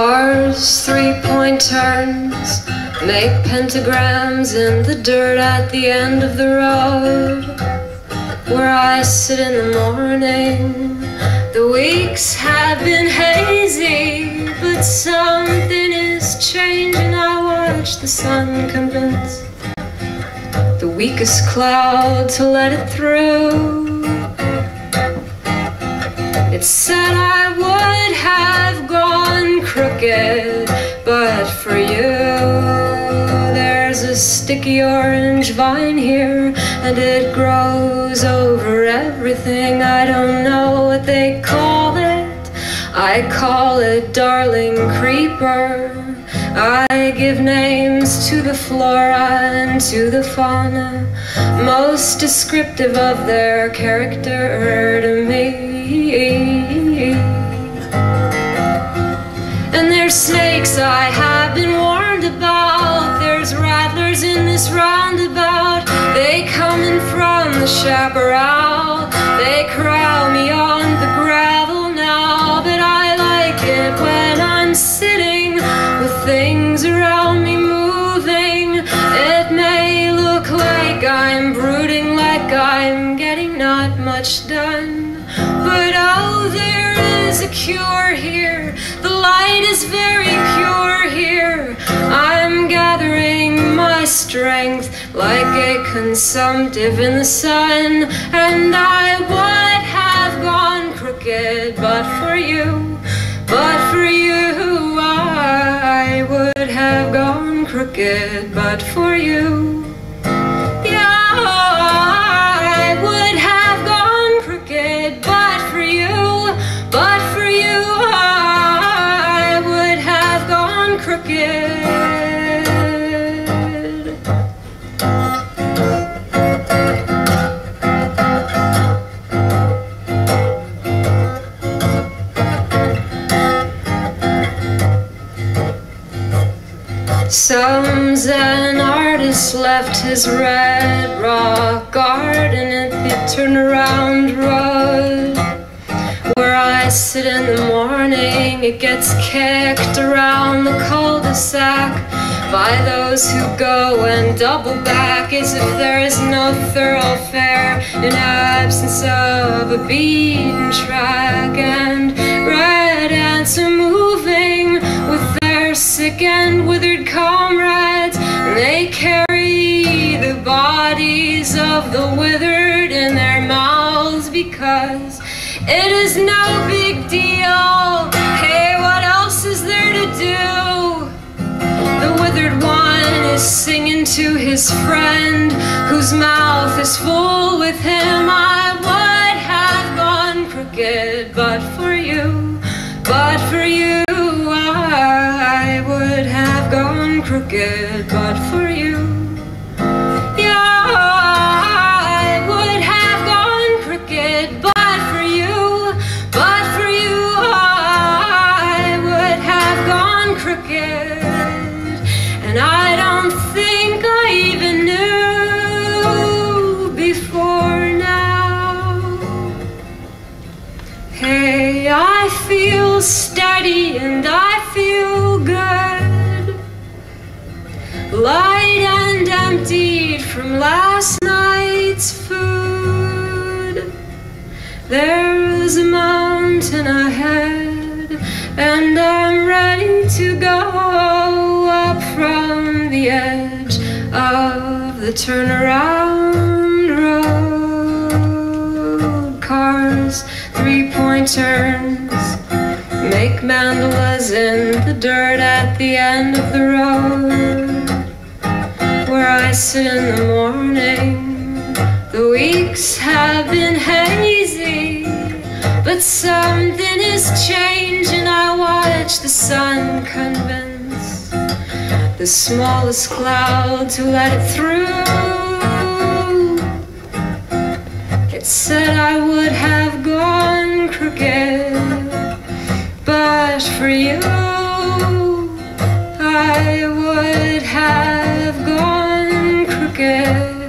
Cars, three-point turns, make pentagrams in the dirt at the end of the road. Where I sit in the morning, the weeks have been hazy, but something is changing. I watch the sun convince the weakest cloud to let it through. It's said there's a sticky orange vine here, and it grows over everything. I don't know what they call it. I call it darling creeper. I give names to the flora and to the fauna, most descriptive of their character to me. And there's snakes I have this roundabout. They coming from the chaparral. But oh, there is a cure here. The light is very pure here. I'm gathering my strength like a consumptive in the sun. And I would have gone crooked but for you. But for you, I would have gone crooked but for you. Some Zen artist left his red rock garden at the turnaround road. Where I sit in the morning, it gets kicked around the cul-de-sac by those who go and double back as if there is no thoroughfare in absence of a beaten track. And withered comrades. They carry the bodies of the withered in their mouths because it is no big deal. Hey, what else is there to do? The withered one is singing to his friend whose mouth is full with him. I would have gone crooked but for you, but for you. Would have gone crooked but for you. Yeah, I would have gone crooked but for you, but for you. I would have gone crooked. And I don't think I even knew before now. Hey, I feel steady and I feel Light and emptied from last night's food. There's a mountain ahead, and I'm ready to go up from the edge of the turnaround road. Cars, three point turns, make mandalas in the dirt at the end of the road. In the morning, the weeks have been hazy, but something is changing. I watch the sun convince the smallest cloud to let it through. It said I would have gone crooked, but for you, have